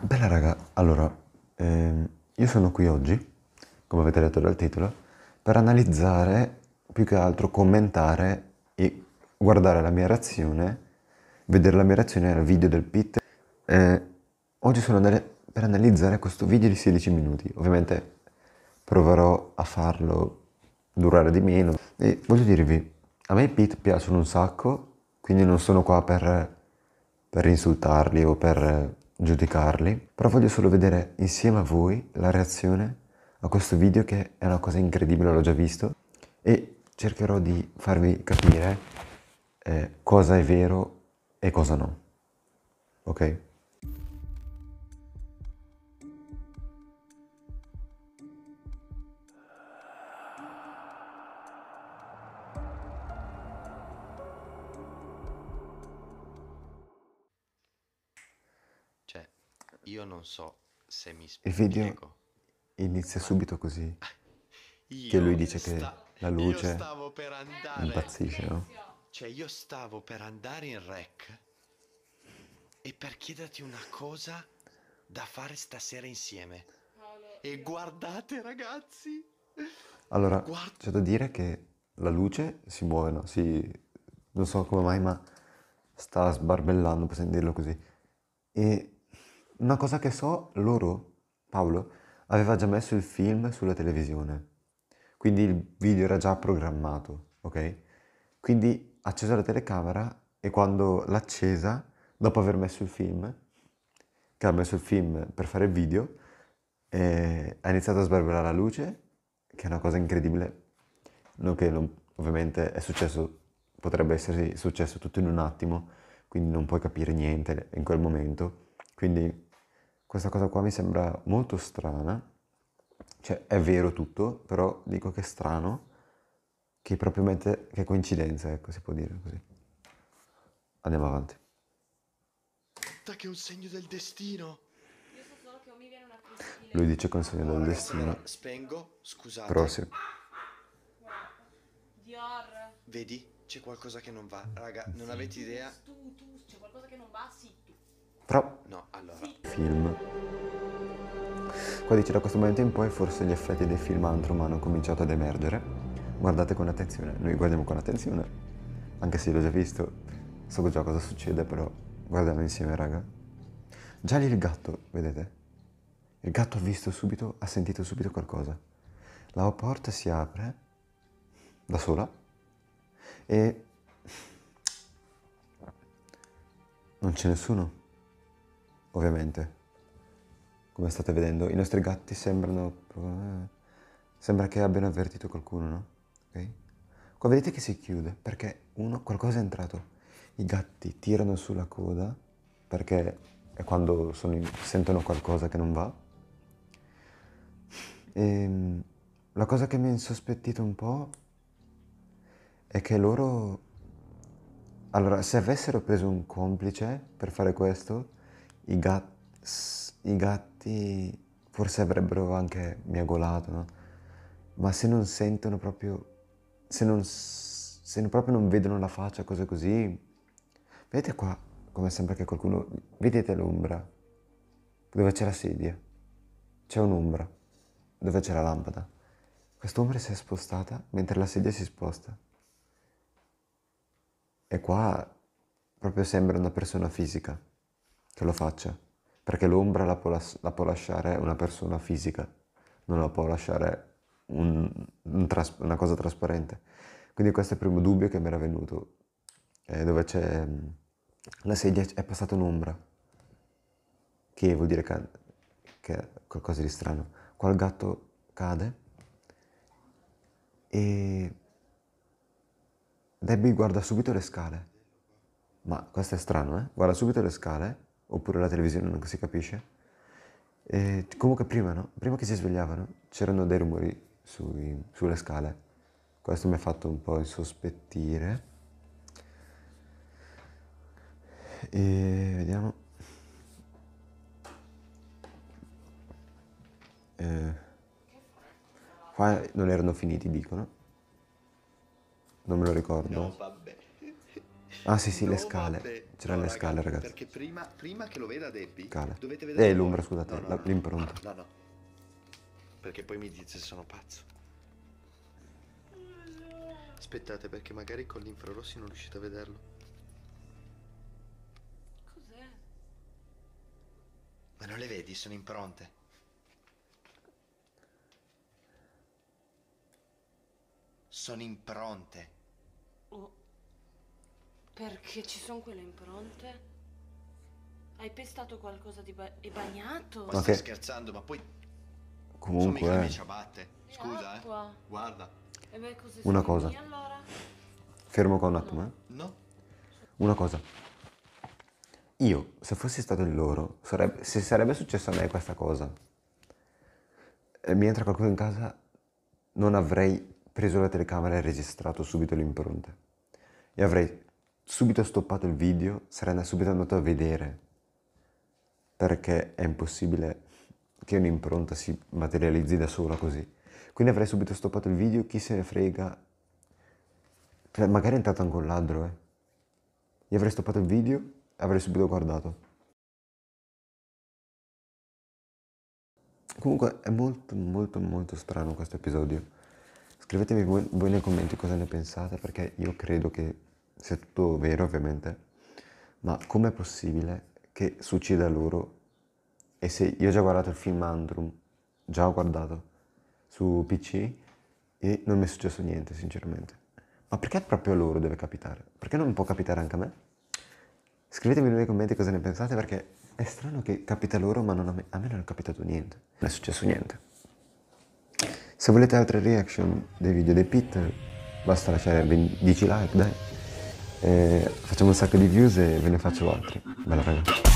Bella raga, allora, ehm, io sono qui oggi, come avete letto dal titolo, per analizzare, più che altro commentare e guardare la mia reazione, vedere la mia reazione al video del Pit. Eh, oggi sono delle- per analizzare questo video di 16 minuti, ovviamente proverò a farlo durare di meno e voglio dirvi, a me i Pit piacciono un sacco, quindi non sono qua per per insultarli o per giudicarli, però voglio solo vedere insieme a voi la reazione a questo video che è una cosa incredibile, l'ho già visto, e cercherò di farvi capire eh, cosa è vero e cosa no. Ok? Io non so se mi Il video spiego. inizia subito così, Io che lui dice che sta- la io luce stavo per andare. impazzisce, no? Cioè, io stavo per andare in rec e per chiederti una cosa da fare stasera insieme. E guardate, ragazzi. Allora, Guarda. c'è da dire che la luce si muove, no? Si, non so come mai, ma sta sbarbellando, possiamo dirlo così. E una cosa che so, loro, Paolo, aveva già messo il film sulla televisione. Quindi il video era già programmato, ok? Quindi ha acceso la telecamera e quando l'ha accesa, dopo aver messo il film, che ha messo il film per fare il video, eh, ha iniziato a sbarbellare la luce, che è una cosa incredibile. Non che non- ovviamente è successo, potrebbe essere successo tutto in un attimo, quindi non puoi capire niente in quel momento. Quindi questa cosa qua mi sembra molto strana. Cioè, è vero tutto, però dico che è strano, che propriamente, che coincidenza, ecco, si può dire così. Andiamo avanti. Che è un segno del destino. Io so solo che o mi viene una crisi Lui dice consegno del destino, spengo, scusate. però sì. Dior. Vedi? C'è qualcosa che non va. Raga, non avete idea? Tu, tu, c'è qualcosa che non va? Sì, tu. Però No, allora. film. Qua dice da questo momento in poi forse gli effetti dei film Antrum hanno cominciato ad emergere. Guardate con attenzione, noi guardiamo con attenzione, anche se l'ho già visto, so già cosa succede, però guardiamo insieme, raga. Già lì il gatto, vedete? Il gatto ha visto subito, ha sentito subito qualcosa. La porta si apre da sola e non c'è nessuno ovviamente. Come state vedendo, i nostri gatti sembrano... eh, Sembra che abbiano avvertito qualcuno, no? Ok? Qua vedete che si chiude perché uno, qualcosa è entrato. I gatti tirano sulla coda perché è quando in- sentono qualcosa che non va. E la cosa che mi ha insospettito un po' è che loro... Allora, se avessero preso un complice per fare questo, i, gat- i gatti forse avrebbero anche miagolato, no? Ma se non sentono proprio, se non, se proprio non vedono la faccia, cose così, vedete qua come sembra che qualcuno, vedete l'ombra, dove c'è la sedia, c'è un'ombra, dove c'è la lampada. Quest'ombra si è spostata mentre la sedia si sposta. E qua proprio sembra una persona fisica che lo faccia, perché l'ombra la può, las- la può lasciare una persona fisica, non la può lasciare un- un tras- una cosa trasparente. Quindi questo è il primo dubbio che mi era venuto, eh, dove c'è mm, la sedia, è passata un'ombra, che vuol dire che, che è qualcosa di strano. Qua il gatto cade e Debbie guarda subito le scale. Ma questo è strano, eh? Guarda subito le scale, oppure la televisione non si capisce. E comunque prima, no? Prima che si svegliavano c'erano dei rumori sui- sulle scale. Questo mi ha fatto un po' insospettire. E vediamo. Eh, qua non erano finiti, dicono. Non me lo ricordo. No, vabbè. Ah sì sì, le scale. vabbè. C'era No, le scale, ragazzi. Perché prima, prima che lo veda Debbie, Scale. dovete vedere. Eh, l'ombra, scusate, No, no, la- no. l'impronta. No, no. Perché poi mi dite se sono pazzo. Aspettate, perché magari con gli infrarossi non riuscite a vederlo. Cos'è? Ma non le vedi? Sono impronte. Sono impronte. Oh. Perché ci sono quelle impronte? Hai pestato qualcosa di ba- e bagnato? Ma Ok. stai scherzando? Ma poi sono Comunque, mica le eh, mie ciabatte. È Scusa, eh. acqua. Guarda. E beh, così Una sono cosa. mie, allora? fermo qua un attimo, eh. No? Una cosa. Io, se fossi stato il loro, sarebbe- se sarebbe successo a me questa cosa, e mi entra qualcuno in casa, non avrei preso la telecamera e registrato subito le impronte. E avrei subito stoppato il video, sarei subito andato a vedere, perché è impossibile che un'impronta si materializzi da sola così. Quindi avrei subito stoppato il video, chi se ne frega. Cioè, magari è entrato anche un ladro, eh. Gli avrei stoppato il video e avrei subito guardato. Comunque è molto molto molto strano questo episodio. Scrivetemi voi, voi nei commenti cosa ne pensate perché io credo che sia tutto vero ovviamente, ma com'è possibile che succeda a loro e se io ho già guardato il film Andrum, già ho guardato su PC e non mi è successo niente sinceramente. Ma perché proprio a loro deve capitare? Perché non può capitare anche a me? Scrivetemi nei commenti cosa ne pensate perché è strano che capita loro ma a, me, a me non è capitato niente. Non è successo niente. Se volete altre reaction dei video dei Pit basta lasciare 10 like dai. Eh, facciamo un sacco di views e ve ne faccio altri. Bella raga.